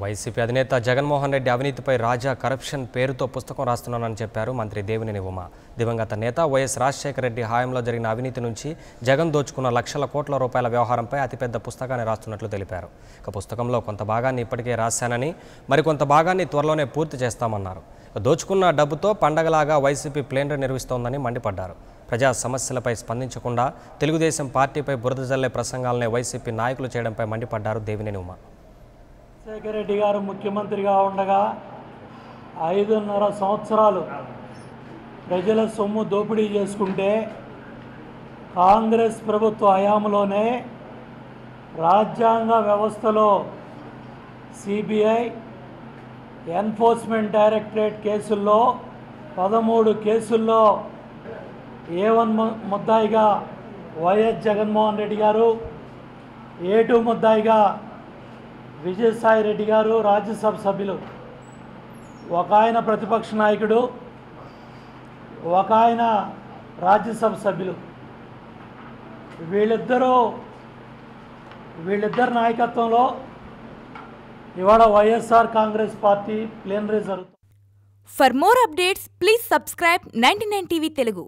YCP అధినేత జగన్మోహన్ రెడ్డి అవినీతిపై రాజా corruption పేరుతో పుస్తకం రాస్తున్నానని చెప్పారు మంత్రి దేవినేని ఉమ. దివంగత నేత వైఎస్ రాజశేఖర రెడ్డి హాయంలో జరిగిన అవినీతి నుంచి జగన్ దోచుకున్న లక్షల కోట్ల రూపాయల వ్యవహారంపై అతిపెద్ద పుస్తకాన్ని రాస్తున్నట్లు తెలిపారు. ఇక పుస్తకంలో కొంత భాగాన్ని ఇప్పటికే రాశానని మరికొంత భాగాన్ని త్వరలోనే పూర్తి చేస్తామన్నారు. దోచుకున్న డబ్బుతో పండగలాగా వైసీపీ ప్లేనరీ నిర్వహిస్తోందని మండిపడ్డారు. ప్రజా సమస్యలపై స్పందించకుండా తెలుగుదేశం పార్టీపై బురద జల్లే ప్రసంగాలనే వైసీపీ నాయకులు చేయడంపై మండిపడ్డారు దేవినేని ఉమ. రాజశేఖర రెడ్డి గారు ముఖ్యమంత్రిగా ఉండగా ఐదున్నర సంవత్సరాలు ప్రజల సొమ్ము దోపిడీ చేసుకుంటే కాంగ్రెస్ ప్రభుత్వ హయాంలోనే రాజ్యాంగ వ్యవస్థలో సిబిఐ ఎన్ఫోర్స్మెంట్ డైరెక్టరేట్ కేసుల్లో పదమూడు కేసుల్లో ఏ వన్ ముద్దాయిగా వైఎస్ జగన్మోహన్ రెడ్డి గారు ఏ టూ ముద్దాయిగా విజయసాయి రెడ్డి గారు రాజ్యసభ సభ్యులు ఒక ఆయన ప్రతిపక్ష నాయకుడు ఒక ఆయన రాజ్యసభ సభ్యులు వీళ్ళిద్దరూ వీళ్ళిద్దరి నాయకత్వంలో ఇవాళ వైఎస్ఆర్ కాంగ్రెస్ పార్టీ ప్లేనరీ జరుగుతుంది more updates please subscribe subscribe 99 TV Telugu.